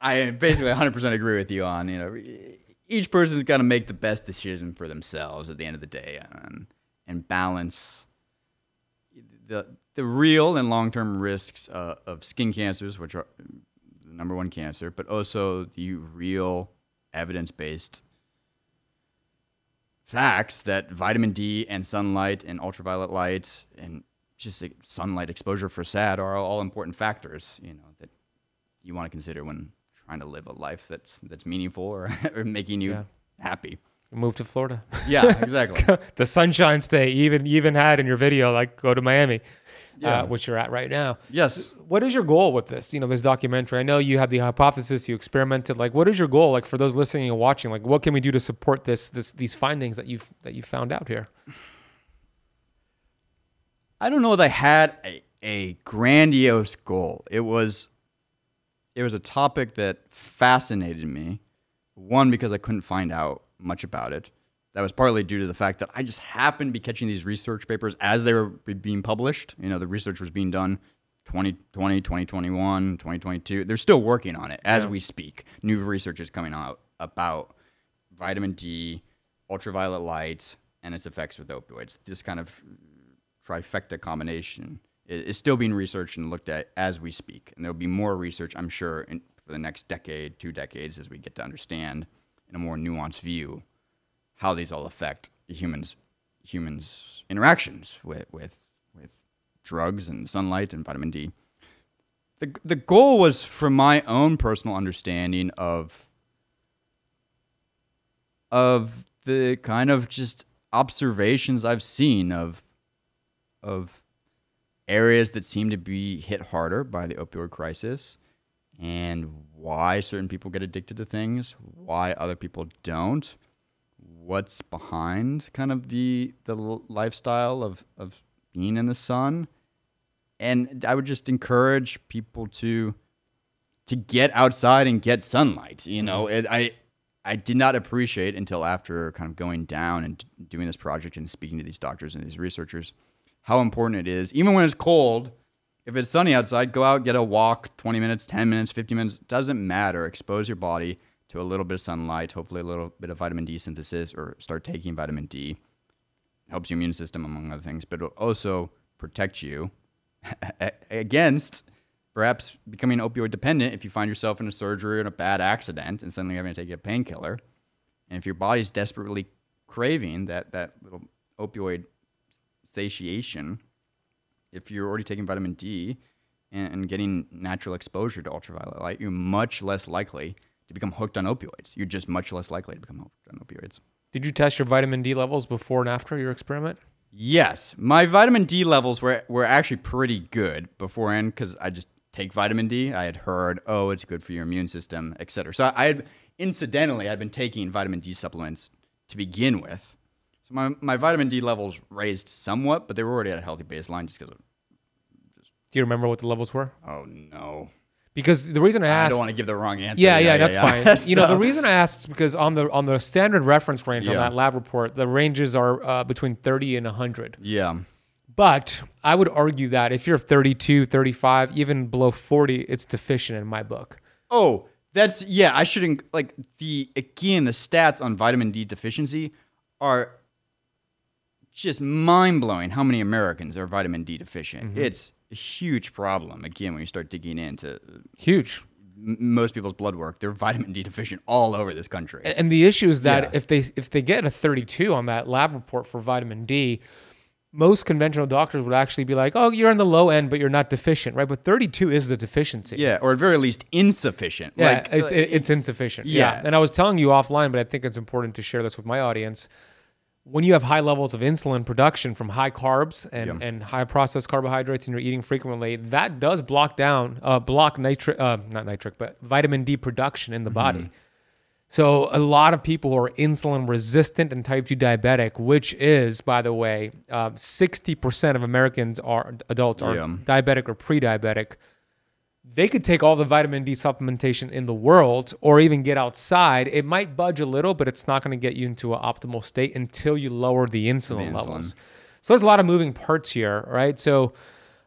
S2: I basically 100% agree with you on, you know, each person's got to make the best decision for themselves at the end of the day and, and balance the, the real and long-term risks uh, of skin cancers, which are number one cancer, but also the real evidence based facts that vitamin D and sunlight and ultraviolet light and just sunlight exposure for SAD are all important factors, you know, that you want to consider when trying to live a life that's that's meaningful or, or making you
S1: Yeah.
S2: happy.
S1: Move to Florida.
S2: Yeah, exactly.
S1: the sunshine state. You even you even had in your video like go to Miami,
S2: Yeah.
S1: uh, which you're at right now.
S2: yes.
S1: What is your goal with this? You know, this documentary. I know you have the hypothesis. You experimented. Like, what is your goal? Like for those listening and watching, like what can we do to support this this these findings that you've that you found out here?
S2: I don't know that I had a, a grandiose goal. It was it was a topic that fascinated me. One because I couldn't find out much about it. That was partly due to the fact that I just happened to be catching these research papers as they were being published. You know, the research was being done 2020, 2021, 2022. They're still working on it as
S1: Yeah.
S2: we speak. New research is coming out about vitamin D, ultraviolet light, and its effects with opioids. This kind of trifecta combination is still being researched and looked at as we speak. And there'll be more research, I'm sure, in, for the next decade, two decades, as we get to understand in a more nuanced view how these all affect humans humans interactions with with with drugs and sunlight and vitamin D. The the goal was from my own personal understanding of of the kind of just observations I've seen of of areas that seem to be hit harder by the opioid crisis and why certain people get addicted to things, why other people don't, what's behind kind of the the lifestyle of of being in the sun. And I would just encourage people to to get outside and get sunlight. You know, mm-hmm. it, I I did not appreciate until after kind of going down and doing this project and speaking to these doctors and these researchers how important it is, even when it's cold. If it's sunny outside, go out, get a walk, 20 minutes, 10 minutes, 50 minutes, doesn't matter. Expose your body to a little bit of sunlight, hopefully a little bit of vitamin D synthesis, or start taking vitamin D. Helps your immune system, among other things, but it'll also protect you against perhaps becoming opioid dependent if you find yourself in a surgery or in a bad accident and suddenly having to take a painkiller. And if your body's desperately craving that, that little opioid satiation, if you're already taking vitamin D and, and getting natural exposure to ultraviolet light, you're much less likely to become hooked on opioids. You're just much less likely to become hooked on opioids.
S1: Did you test your vitamin D levels before and after your experiment?
S2: Yes, my vitamin D levels were were actually pretty good beforehand because I just take vitamin D. I had heard, oh, it's good for your immune system, et cetera. So I had incidentally I'd been taking vitamin D supplements to begin with. So my, my vitamin D levels raised somewhat, but they were already at a healthy baseline just because of,
S1: Do you remember what the levels were?
S2: oh no.
S1: Because the reason I asked, I
S2: don't want to give the wrong answer.
S1: yeah, yeah, that's fine. You know, the reason I asked is because on the on the standard reference range on that lab report, the ranges are uh, between 30 and 100.
S2: Yeah.
S1: But I would argue that if you're 32, 35, even below 40, it's deficient in my book.
S2: Oh, that's yeah. I shouldn't like the again the stats on vitamin D deficiency are just mind blowing. How many Americans are vitamin D deficient? It's a huge problem. Again, when you start digging into
S1: Huge.
S2: m- most people's blood work, they're vitamin D deficient all over this country.
S1: And the issue is that
S2: Yeah.
S1: if they if they get a 32 on that lab report for vitamin D, most conventional doctors would actually be like, "Oh, you're on the low end, but you're not deficient, right?" But 32 is the deficiency.
S2: yeah, or at very least insufficient.
S1: Yeah,
S2: like,
S1: it's
S2: uh,
S1: it, it's insufficient. Yeah.
S2: yeah.
S1: and I was telling you offline, but I think it's important to share this with my audience. When you have high levels of insulin production from high carbs and,
S2: Yeah.
S1: and high processed carbohydrates, and you're eating frequently, that does block down, uh, block nitric, uh, not nitric, but vitamin D production in the body. So a lot of people who are insulin resistant and type 2 diabetic, which is, by the way, uh, 60% of Americans are adults are
S2: Yeah.
S1: diabetic or pre-diabetic. They could take all the vitamin D supplementation in the world or even get outside. It might budge a little, but it's not going to get you into an optimal state until you lower the insulin,
S2: insulin.
S1: levels. So there's a lot of moving parts here, right? So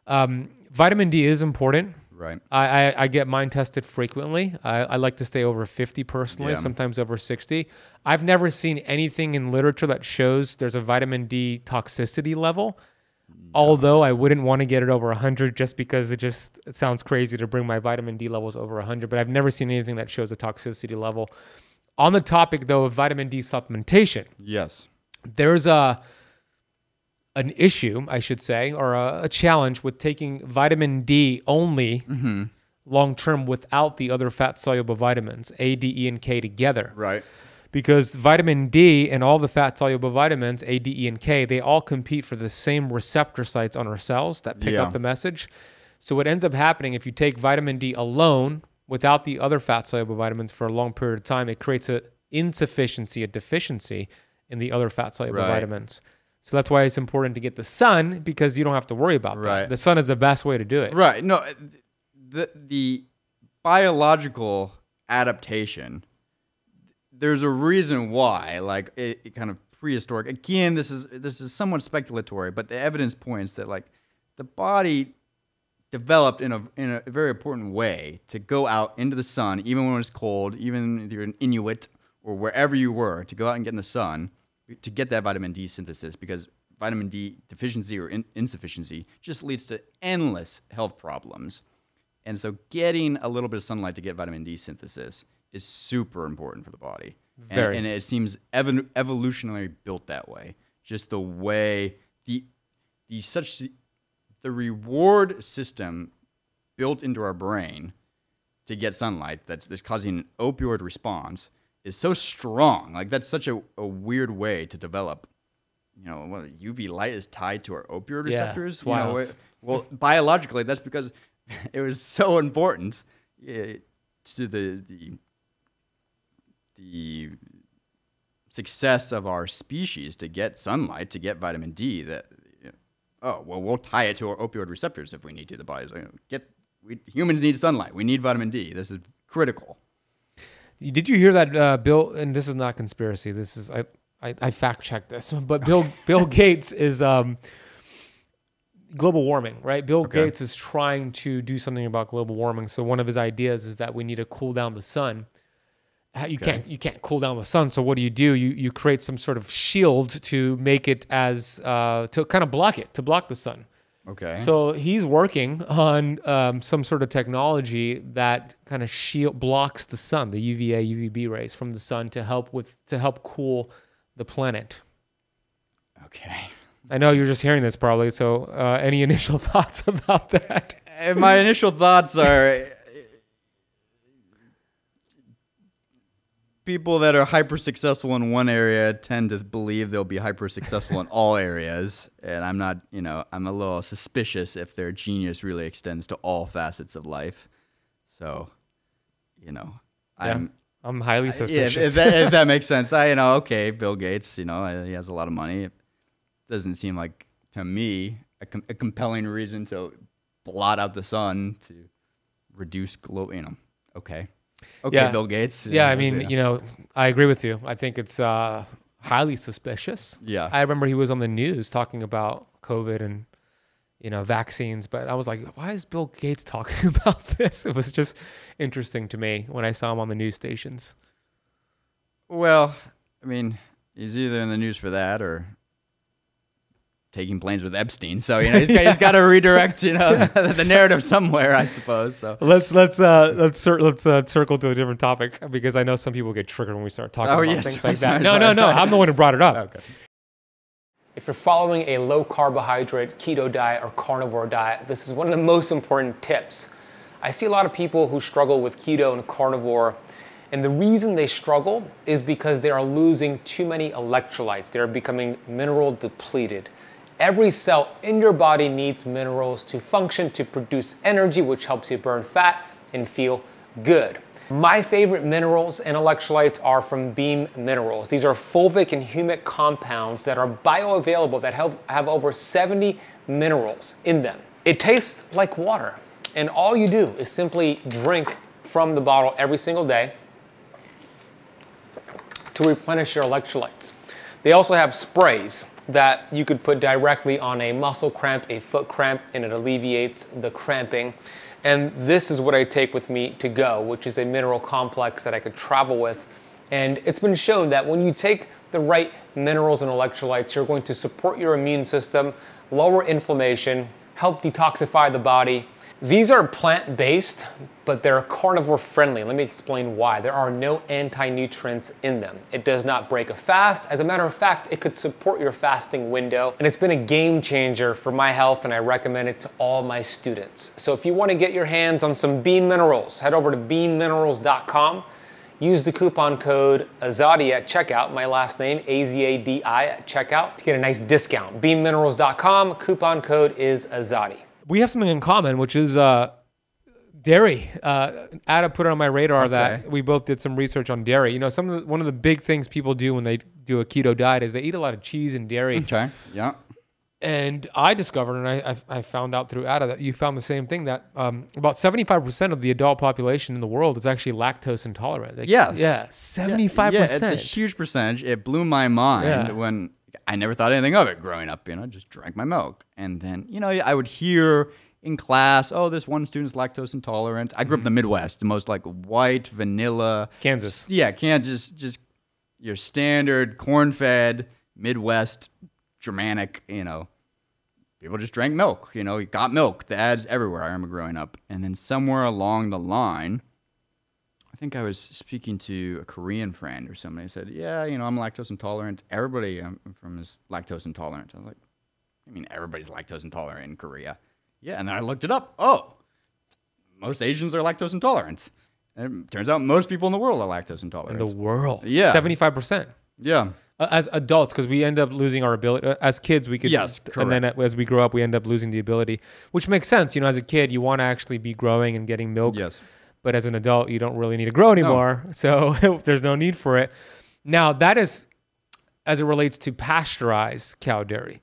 S1: um, vitamin D is important.
S2: right.
S1: I, I, I get mine tested frequently. I, I like to stay over 50 personally,
S2: Yeah.
S1: sometimes over 60. I've never seen anything in literature that shows there's a vitamin D toxicity level. Although I wouldn't want to get it over 100 just because it just it sounds crazy to bring my vitamin D levels over 100, but I've never seen anything that shows a toxicity level. On the topic though of vitamin D supplementation,
S2: Yes.
S1: there's a an issue, I should say, or a, a challenge with taking vitamin D only mm-hmm. long term without the other fat soluble vitamins, A, D, E, and K together
S2: Right.
S1: Because vitamin D and all the fat soluble vitamins, A, D, E, and K, they all compete for the same receptor sites on our cells that pick
S2: Yeah.
S1: up the message. So what ends up happening if you take vitamin D alone without the other fat soluble vitamins for a long period of time, it creates a insufficiency, a deficiency in the other fat soluble
S2: Right.
S1: vitamins. So that's why it's important to get the sun because you don't have to worry about
S2: Right.
S1: that. The sun is the best way to do it.
S2: Right. No, the the biological adaptation. There's a reason why, like it, it kind of prehistoric. Again, this is this is somewhat speculatory, but the evidence points that like the body developed in a in a very important way to go out into the sun, even when it's cold, even if you're an Inuit or wherever you were, to go out and get in the sun to get that vitamin D synthesis because vitamin D deficiency or in- insufficiency just leads to endless health problems. And so getting a little bit of sunlight to get vitamin D synthesis is super important for the body. And-
S1: Very.
S2: And, it seems evo- evolutionarily built that way. Just the way the the such the reward system built into our brain to get sunlight that's, that's causing an opioid response is so strong. Like that's such a, a weird way to develop. You know, well, UV light is tied to our opioid
S1: Yeah,
S2: receptors. you know, it- well, biologically, that's because it was so important eh, to the the the success of our species to get sunlight, to get vitamin D. That you know, oh well, we'll tie it to our opioid receptors if we need to. The body's like, get we, humans need sunlight. We need vitamin D. This is critical.
S1: Did you hear that uh, Bill? And this is not conspiracy. This is I I, I fact checked this, but Bill Bill Gates is um, global warming, right? Bill
S2: Okay.
S1: Gates is trying to do something about global warming. So one of his ideas is that we need to cool down the sun. You
S2: Okay.
S1: can't you can't cool down the sun. So what do you do? You you create some sort of shield to make it as uh, to kind of block it to block the sun.
S2: Okay.
S1: So he's working on um, some sort of technology that kind of shield blocks the sun, the UVA, UVB rays from the sun to help with to help cool the planet.
S2: okay.
S1: I know you're just hearing this probably. So uh, any initial thoughts about that?
S2: My initial thoughts are people that are hyper successful in one area tend to believe they'll be hyper successful in all areas. And i'm not you know i'm a little suspicious if their genius really extends to all facets of life. So you know i'm
S1: I'm highly
S2: yeah, if,
S1: suspicious.
S2: if that, if that makes sense. I you know okay bill gates you know he has a lot of money. It doesn't seem like to me a, com- a compelling reason to blot out the sun to reduce global you know okay okay
S1: Yeah.
S2: bill gates
S1: yeah, I mean, you know, I agree with you. I think it's uh, highly suspicious.
S2: Yeah.
S1: I remember he was on the news talking about COVID and you know vaccines, but I was like, why is Bill Gates talking about this? It was just interesting to me when I saw him on the news stations.
S2: well i mean he's either in the news for that or taking planes with epstein so you know he's got, he's got to redirect you know the narrative somewhere i suppose so
S1: Let's let's uh let's cir- let's uh, circle to a different topic because I know some people get triggered when we start talking
S2: Oh,
S1: about
S2: yes,
S1: things
S2: sorry,
S1: like that.
S2: sorry,
S1: no,
S2: sorry,
S1: no, no.
S2: sorry.
S1: I'm the one who brought it up.
S2: okay
S1: If you're following a low carbohydrate keto diet or carnivore diet, this is one of the most important tips. I see a lot of people who struggle with keto and carnivore, and the reason they struggle is because they are losing too many electrolytes. They're becoming mineral depleted. Every cell in your body needs minerals to function, to produce energy, which helps you burn fat and feel good. My favorite minerals and electrolytes are from Beam Minerals. These are fulvic and humic compounds that are bioavailable that have, have over 70 minerals in them. It tastes like water, and all you do is simply drink from the bottle every single day to replenish your electrolytes. They also have sprays that you could put directly on a muscle cramp, a foot cramp, and it alleviates the cramping. And this is what I take with me to go, which is a mineral complex that I could travel with. And it's been shown that when you take the right minerals and electrolytes, you're going to support your immune system, lower inflammation, help detoxify the body. These are plant based, but they're carnivore friendly. Let me explain why. There are no anti nutrients in them. It does not break a fast. As a matter of fact, it could support your fasting window. And it's been a game changer for my health, and I recommend it to all my students. So if you want to get your hands on some Beam Minerals, head over to beamminerals.com. Use the coupon code AZADI at checkout, my last name, A Z A D I at checkout, to get a nice discount. Beamminerals.com, coupon code is AZADI. We have something in common, which is uh, dairy. Uh, Ada put it on my radar that we both did some research on dairy. You know, some of the, one of the big things people do when they do a keto diet is they eat a lot of cheese and dairy.
S2: Okay. Yeah.
S1: And I discovered, and I, I, I found out through Ada that you found the same thing that um, about 75% of the adult population in the world is actually lactose intolerant. Like,
S2: Yes.
S1: Yeah, 75%.
S2: Yeah, it's a huge percentage. It blew my mind
S1: Yeah.
S2: when I never thought anything of it growing up. You know, just drank my milk, and then you know I would hear in class, "Oh, this one student's lactose intolerant." I grew up in the mm-hmm. Midwest, the most like white vanilla
S1: Kansas.
S2: Yeah, Kansas, just your standard corn-fed Midwest Germanic. You know, people just drank milk. You know, you got milk. The ads everywhere. I remember growing up, and then somewhere along the line. I think I was speaking to a Korean friend or somebody I said, "Yeah, you know, I'm lactose intolerant. Everybody I'm from is lactose intolerant." I was like, "I mean, everybody's lactose intolerant in Korea." Yeah, and then I looked it up. Oh, most Asians are lactose intolerant. And it turns out most people in the world are lactose
S1: In
S2: intolerant.
S1: the world.
S2: Yeah.
S1: 75%.
S2: yeah,
S1: Uh, as adults, because we end up losing our ability. uh, As kids, we could.
S2: Yes, correct.
S1: And then as we grow up, we end up losing the ability, which makes sense. You know, as a kid, you want to actually be growing and getting milk.
S2: yes,
S1: but as an adult, you don't really need to grow anymore. So there's no need for it. Now, that is as it relates to pasteurized cow dairy.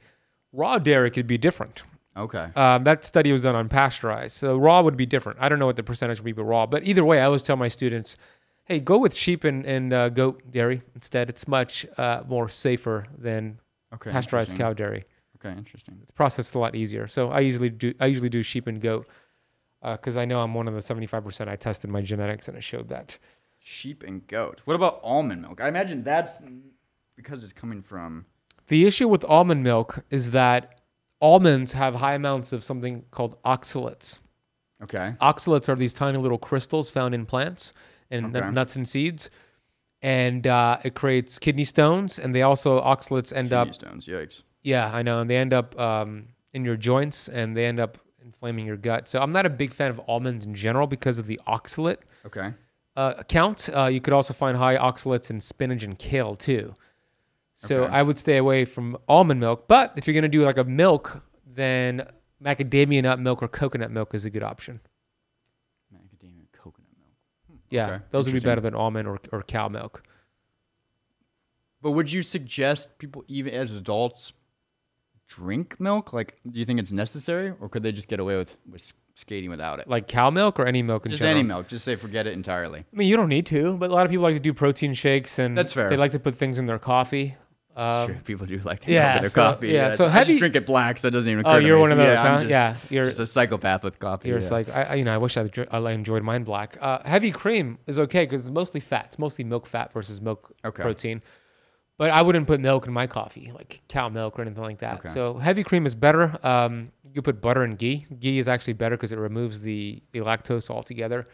S1: Raw dairy could be different.
S2: okay,
S1: Um, that study was done on pasteurized. So raw would be different. I don't know what the percentage would be, but raw. But either way, I always tell my students, hey, go with sheep and, and uh, goat dairy instead. It's much uh, more safer than
S2: okay.
S1: pasteurized cow dairy.
S2: Okay, interesting.
S1: It's processed a lot easier. So I usually do I usually do sheep and goat because I know I'm one of the 75%. I tested my genetics and it showed that.
S2: Sheep and goat. What about almond milk? I imagine that's because it's coming from.
S1: The issue with almond milk is that almonds have high amounts of something called oxalates.
S2: Okay.
S1: Oxalates are these tiny little crystals found in plants and
S2: Okay.
S1: nuts and seeds, and uh, it creates kidney stones. And they also oxalates end
S2: Kidney
S1: up,
S2: stones. Yikes.
S1: yeah, I know, and they end up um, in your joints and they end up inflaming your gut. So I'm not a big fan of almonds in general because of the oxalate
S2: Okay.
S1: uh, count. Uh, you could also find high oxalates in spinach and kale too. So
S2: Okay.
S1: I would stay away from almond milk. But if you're gonna do like a milk, then macadamia nut milk or coconut milk is a good option.
S2: Macadamia coconut milk.
S1: Yeah,
S2: Okay,
S1: those would be better than almond or, or cow milk.
S2: But would you suggest people, even as adults, drink milk? Like, do you think it's necessary, or could they just get away with, with skating without it?
S1: Like cow milk or any milk in
S2: just
S1: general.
S2: any milk. Just say forget it entirely.
S1: I mean, you don't need to, but a lot of people like to do protein shakes and
S2: That's fair.
S1: They like to put things in their coffee. Um,
S2: true. People do like to
S1: yeah,
S2: yeah, their
S1: so-
S2: coffee.
S1: yeah,
S2: it's-
S1: so
S2: I
S1: heavy-
S2: just drink it black, so it doesn't even. Occur
S1: oh, you're one of those,
S2: yeah,
S1: huh?
S2: Just,
S1: yeah, you're
S2: just a psychopath with coffee.
S1: You're
S2: yeah.
S1: just like, I, I- you know, I wish I, I enjoyed mine black. Uh, heavy cream is okay because it's mostly fat. It's mostly milk fat versus milk
S2: Okay.
S1: protein. But I wouldn't put milk in my coffee, like cow milk or anything like that.
S2: Okay.
S1: So heavy cream is better. Um, you could put butter and ghee. Ghee is actually better because it removes the, the lactose altogether.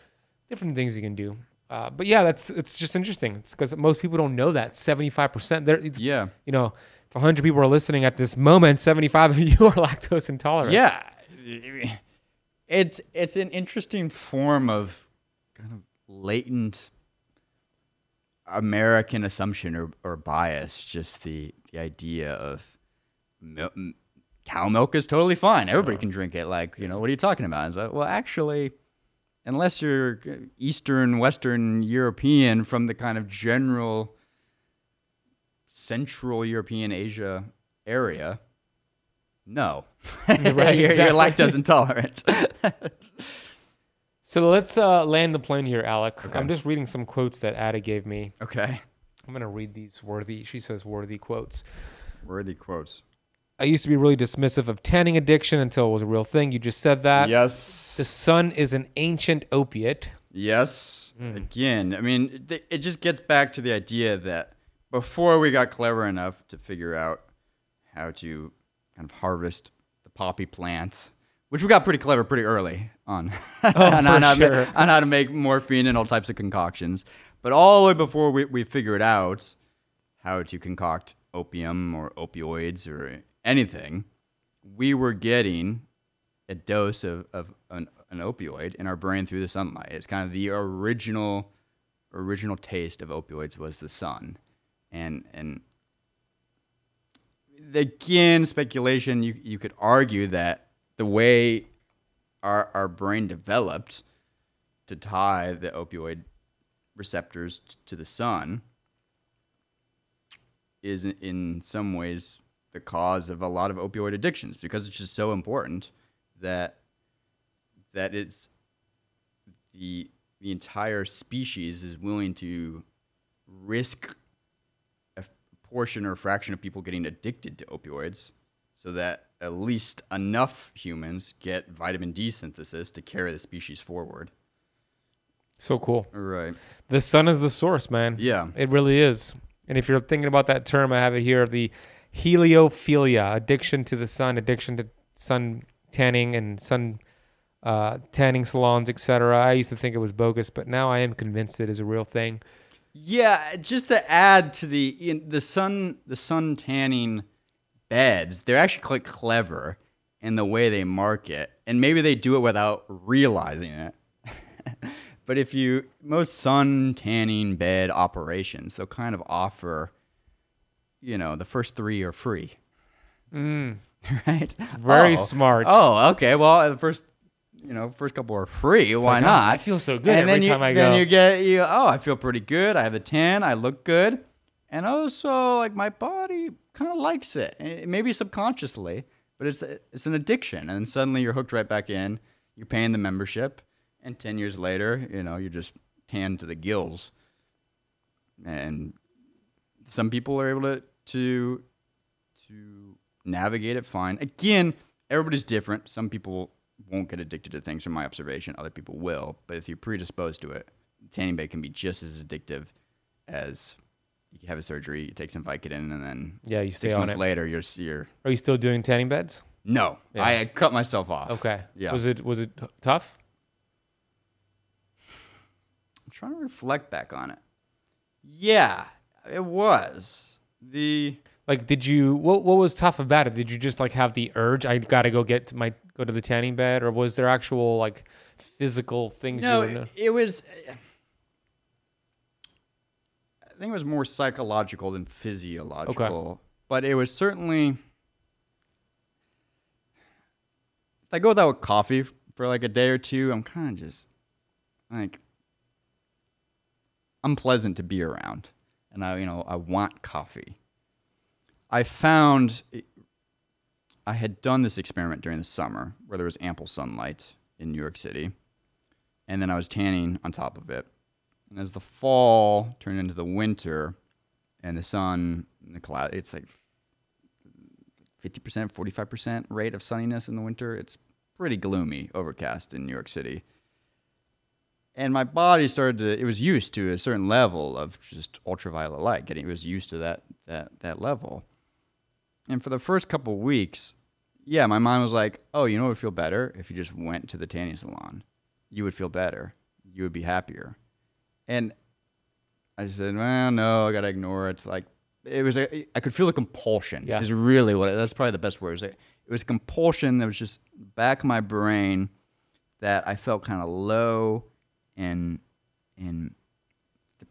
S1: Different things you can do. Uh, but yeah, that's it's just interesting. It's because most people don't know that. Seventy five percent. There,
S2: yeah.
S1: you know, if hundred people are listening at this moment, seventy five of you are lactose intolerant.
S2: Yeah. It's it's an interesting form of kind of latent American assumption or, or bias. Just the the idea of mil- cow milk is totally fine. Everybody can drink it. Like you know, what are you talking about? It's like, well, actually, unless you're Eastern Western European from the kind of general Central European Asia area. No,
S1: Right,
S2: you're, you're
S1: exactly.
S2: lactose intolerant.
S1: So let's uh, land the plane here, Alec.
S2: Okay.
S1: I'm just reading some quotes that Ada gave me.
S2: okay,
S1: I'm gonna read these worthy. She says worthy quotes.
S2: worthy quotes.
S1: I used to be really dismissive of tanning addiction until it was a real thing. You just said that.
S2: yes,
S1: The sun is an ancient opiate.
S2: yes.
S1: Hmm.
S2: Again, I mean, it, it just gets back to the idea that before we got clever enough to figure out how to kind of harvest the poppy plant, which we got pretty clever pretty early on
S1: Oh,
S2: on,
S1: for
S2: on how to
S1: sure.
S2: on how to make morphine and all types of concoctions. But all the way before we, we figured out how to concoct opium or opioids or anything, we were getting a dose of, of an, an opioid in our brain through the sunlight. It's kind of the original original taste of opioids was the sun. And and again, speculation, you you could argue that the way our our brain developed to tie the opioid receptors t- to the sun is in- in some ways the cause of a lot of opioid addictions because it's just so important that that it's the the entire species is willing to risk a portion or fraction of people getting addicted to opioids so that at least enough humans get vitamin D synthesis to carry the species forward.
S1: So cool.
S2: Right.
S1: The sun is the source, man.
S2: Yeah.
S1: It really is. And if you're thinking about that term, I have it here the heliophilia, addiction to the sun, addiction to sun tanning and sun uh, tanning salons, etc. I used to think it was bogus, but now I am convinced it is a real thing.
S2: Yeah, just to add to the in, the sun the sun tanning beds, they're actually quite clever in the way they market, and maybe they do it without realizing it. but if you most sun tanning bed operations, they'll kind of offer, you know, the first three are free,
S1: Mm,
S2: right?
S1: very
S2: Oh.
S1: smart.
S2: Oh, okay. Well, the first, you know, first couple are free. Why
S1: like, ah,
S2: not?
S1: I feel so good
S2: and
S1: every
S2: then you,
S1: time I
S2: then
S1: go.
S2: you get you. Oh, I feel pretty good. I have a tan. I look good, and also like my body kind of likes it. Eh, Maybe subconsciously, but it's it's an addiction, and suddenly you're hooked right back in. You're paying the membership, and ten years later, you know, you're just tanned to the gills. And some people are able to to to navigate it fine. Again, everybody's different. Some people won't get addicted to things from my observation. Other people will. But if you're predisposed to it, tanning bed can be just as addictive as you have a surgery, you take some Vicodin, and then
S1: yeah, you stay
S2: six
S1: on
S2: months
S1: it.
S2: later, you're, you're
S1: Are you still doing tanning beds?
S2: no.
S1: Yeah.
S2: I, cut myself off.
S1: Okay.
S2: Yeah.
S1: Was it was it tough?
S2: I'm trying to reflect back on it. Yeah, it was. The
S1: Like, did you what what was tough about it? Did you just like have the urge? I gotta go get to my go to the tanning bed, or was there actual like physical things
S2: No,
S1: you were
S2: it, it was. I think it was more psychological than physiological. But it was certainly. If I go without coffee for like a day or two, I'm kind of just like unpleasant to be around, and I, you know, I want coffee. I found I had done this experiment during the summer where there was ample sunlight in New York City and then I was tanning on top of it. And as the fall turned into the winter, and the sun, and the cloud, it's like fifty percent, forty-five percent rate of sunniness in the winter. It's pretty gloomy, overcast in New York City. And my body started to; it was used to a certain level of just ultraviolet light. Getting it was used to that that that level. And for the first couple of weeks, yeah, my mind was like, "Oh, you know, what would feel better if you just went to the tanning salon." you would feel better. You would be happier. And I said, well, no, I gotta ignore it. It's like it was. A, I could feel the compulsion.
S1: Yeah.
S2: Is really what. That's probably the best word. It was compulsion that was just back of my brain that I felt kind of low and and I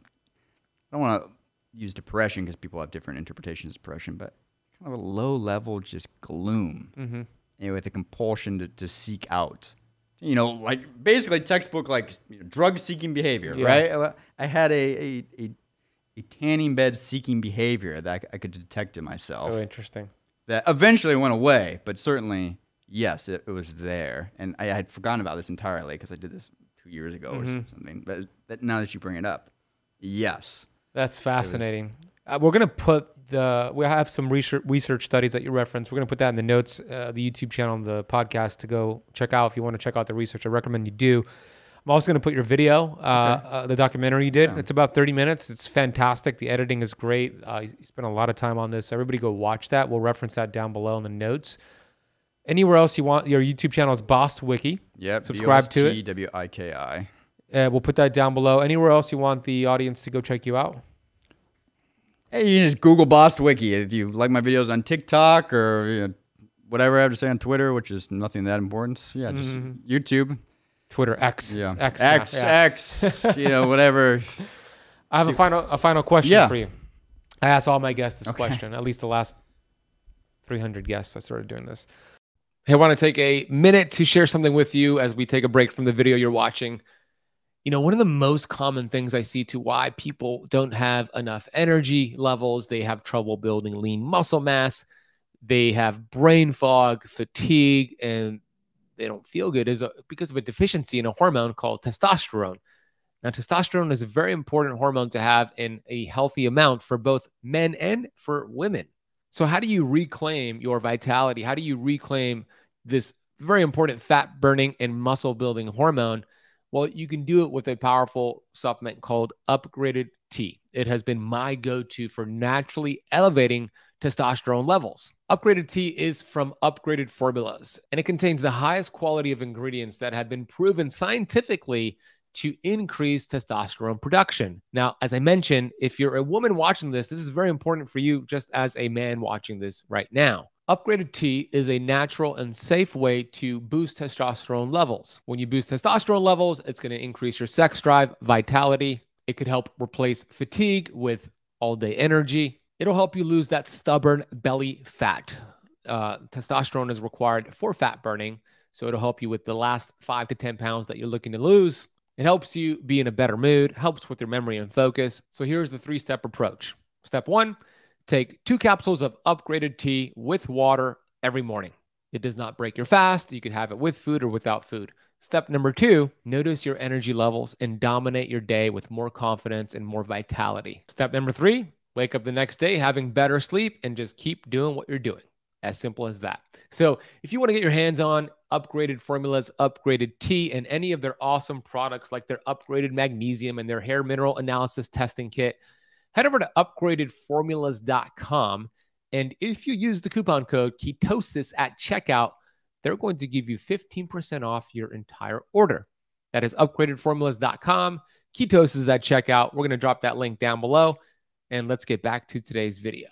S2: don't want to use depression because people have different interpretations of depression, but kind of a low level just gloom
S1: Mm-hmm.
S2: know, with a compulsion to, to seek out. You know, like basically textbook like you know, drug seeking behavior,
S1: Yeah.
S2: right? I had a, a, a, a tanning bed seeking behavior that I could detect in myself
S1: So interesting.
S2: that eventually went away, but certainly, yes, it, it was there. And I had forgotten about this entirely because I did this two years ago or
S1: Mhm.
S2: something. But that, now that you bring it up, yes.
S1: That's fascinating. Uh, we're gonna put the we have some research research studies that you referenced. We're gonna put that in the notes, uh, the YouTube channel, the podcast to go check out if you want to check out the research. I recommend you do. I'm also gonna put your video, uh, uh, the documentary you did.
S2: Yeah.
S1: It's about 30 minutes. It's fantastic. The editing is great. Uh, you spent a lot of time on this. Everybody go watch that. We'll reference that down below in the notes. Anywhere else you want, your YouTube channel is Bostwiki.
S2: Yep.
S1: Subscribe to it.
S2: B-O-S-T-W-I-K-I.
S1: Uh, we'll put that down below. Anywhere else you want the audience to go check you out?
S2: Hey, you just Google Bostwiki if you like my videos on TikTok or you know, whatever I have to say on Twitter, which is nothing that important. Yeah, just
S1: Mm-hmm.
S2: YouTube.
S1: Twitter X.
S2: Yeah,
S1: X.
S2: X,
S1: yeah.
S2: X, you know, whatever.
S1: I have a final a final question
S2: Yeah.
S1: for you. I ask all my guests this
S2: Okay.
S1: question. At least the last 300 guests I started doing this. Hey, I want to take a minute to share something with you as we take a break from the video you're watching. You know, one of the most common things I see to why people don't have enough energy levels, they have trouble building lean muscle mass, they have brain fog, fatigue, and they don't feel good is uh, because of a deficiency in a hormone called testosterone. Now, testosterone is a very important hormone to have in a healthy amount for both men and for women. So, how do you reclaim your vitality? How do you reclaim this very important fat burning and muscle building hormone? Well, you can do it with a powerful supplement called Upgraded T. It has been my go to for naturally elevating testosterone levels. Upgraded T is from Upgraded Formulas, and it contains the highest quality of ingredients that have been proven scientifically to increase testosterone production. Now, as I mentioned, if you're a woman watching this, this is very important for you just as a man watching this right now. Upgraded T is a natural and safe way to boost testosterone levels. When you boost testosterone levels, it's going to increase your sex drive, vitality. It could help replace fatigue with all day energy. It'll help you lose that stubborn belly fat. Uh, testosterone is required for fat burning, so it'll help you with the last five to 10 pounds that you're looking to lose. It helps you be in a better mood, helps with your memory and focus. So here's the three step approach. Step one, take two capsules of Upgraded T with water every morning. It does not break your fast. You can have it with food or without food. Step number two, notice your energy levels and dominate your day with more confidence and more vitality. Step number three, wake up the next day having better sleep and just keep doing what you're doing. As simple as that. So, if you want to get your hands on upgraded formulas, Upgraded T, and any of their awesome products like their upgraded magnesium and their hair mineral analysis testing kit, head over to upgradedformulas.com. And if you use the coupon code ketosis at checkout, they're going to give you 15% off your entire order. That is upgradedformulas.com. Ketosis at checkout. We're going to drop that link down below. And let's get back to today's video.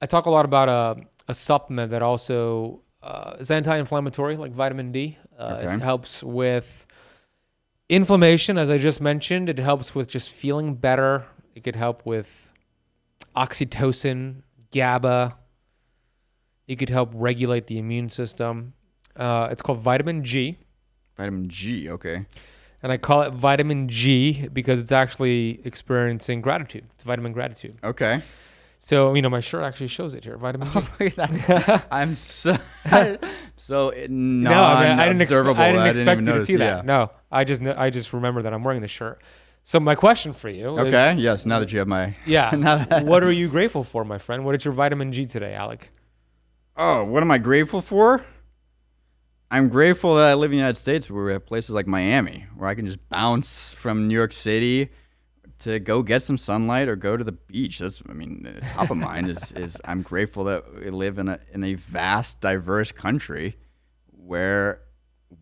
S1: I talk a lot about a, a supplement that also uh, is anti-inflammatory, like vitamin D. Uh,
S2: Okay.
S1: It helps with inflammation, as I just mentioned. It helps with just feeling better. It could help with oxytocin, GABA. It could help regulate the immune system. Uh, it's called vitamin G,
S2: Vitamin G, okay.
S1: and I call it vitamin G because it's actually experiencing gratitude. It's vitamin gratitude.
S2: Okay.
S1: So you know, my shirt actually shows it here. Vitamin G.
S2: Look at that. I'm so so
S1: No, I, mean, I didn't, expe-
S2: non-observable.
S1: I didn't expect
S2: even
S1: you to
S2: notice,
S1: see that.
S2: yeah.
S1: No, I just I just remember that I'm wearing the shirt. So my question for you is,
S2: Okay. Yes. Now that you have my.
S1: yeah, what are you grateful for, my friend? What is your vitamin G today, Alec?
S2: Oh, what am I grateful for? I'm grateful that I live in the United States where we have places like Miami where I can just bounce from New York City to go get some sunlight or go to the beach. That's, I mean, top of mind is, is I'm grateful that we live in a, in a vast, diverse country where,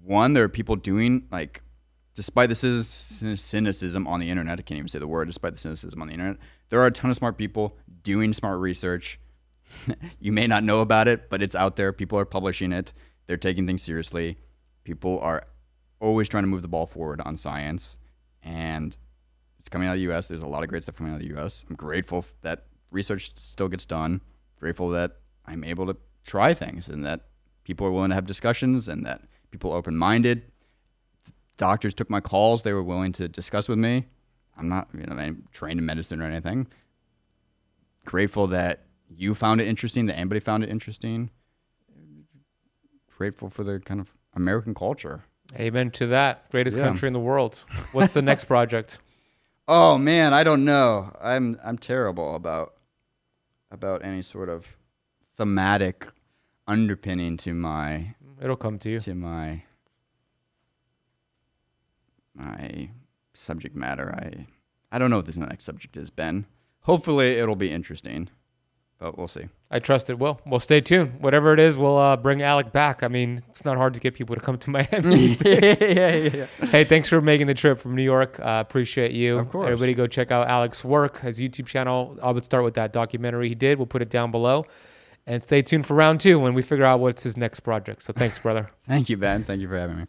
S2: one, there are people doing, like, despite the cynicism on the internet, I can't even say the word, despite the cynicism on the internet, there are a ton of smart people doing smart research. you may not know about it, but it's out there. People are publishing it. They're taking things seriously. People are always trying to move the ball forward on science. And it's coming out of the US. There's a lot of great stuff coming out of the US. I'm grateful that research still gets done. Grateful that I'm able to try things and that people are willing to have discussions and that people are open minded. Doctors took my calls. They were willing to discuss with me. I'm not you know, I'm trained in medicine or anything. Grateful that you found it interesting, that anybody found it interesting. Grateful for the kind of American culture.
S1: Amen to that. Greatest
S2: Yeah.
S1: country in the world. What's the next project?
S2: Oh man, I don't know. I'm I'm terrible about about any sort of thematic underpinning to my
S1: It'll come to you.
S2: to my my subject matter. I I don't know what this next subject is, Ben. Hopefully it'll be interesting. but we'll see.
S1: I trust it will. Well, stay tuned. Whatever it is, we'll uh, bring Alec back. I mean, it's not hard to get people to come to Miami.
S2: yeah, yeah, yeah.
S1: hey, thanks for making the trip from New York. Uh, appreciate you.
S2: Of course.
S1: Everybody go check out Alec's work, his YouTube channel. I would start with that documentary he did. We'll put it down below. And stay tuned for round two when we figure out what's his next project. So thanks, brother.
S2: Thank you, Ben. Thank you for having me.